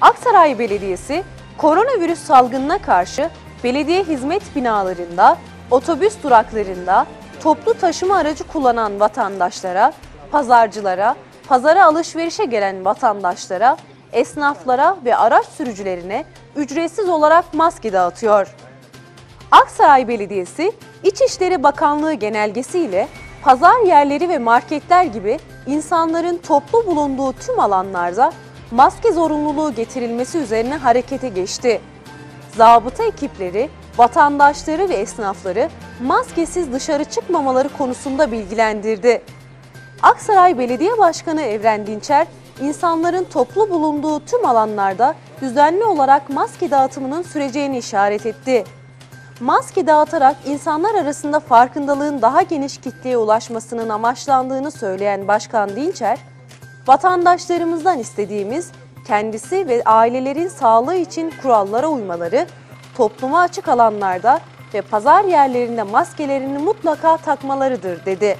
Aksaray Belediyesi koronavirüs salgınına karşı belediye hizmet binalarında, otobüs duraklarında, toplu taşıma aracı kullanan vatandaşlara, pazarcılara, pazara alışverişe gelen vatandaşlara, esnaflara ve araç sürücülerine ücretsiz olarak maske dağıtıyor. Aksaray Belediyesi İçişleri Bakanlığı genelgesiyle pazar yerleri ve marketler gibi insanların toplu bulunduğu tüm alanlarda maske zorunluluğu getirilmesi üzerine harekete geçti. Zabıta ekipleri vatandaşları ve esnafları maskesiz dışarı çıkmamaları konusunda bilgilendirdi. Aksaray Belediye Başkanı Evren Dinçer, insanların toplu bulunduğu tüm alanlarda düzenli olarak maske dağıtımının süreceğini işaret etti. Maske dağıtarak insanlar arasında farkındalığın daha geniş kitleye ulaşmasının amaçlandığını söyleyen Başkan Dinçer, vatandaşlarımızdan istediğimiz kendisi ve ailelerin sağlığı için kurallara uymaları, topluma açık alanlarda ve pazar yerlerinde maskelerini mutlaka takmalarıdır dedi.